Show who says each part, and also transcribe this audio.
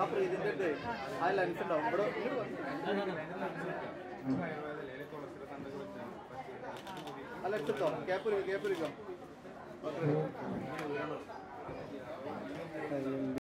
Speaker 1: അപ്പൊ ഇതിന്റെ ഇത് ആ. ലെൻസ് ഉണ്ടാവും ഇവിടെ അല്ല എടുത്തോ ഇട്ടോ ക്യാപ്പ് ക്യാപ്പ് ഇരിക്കാം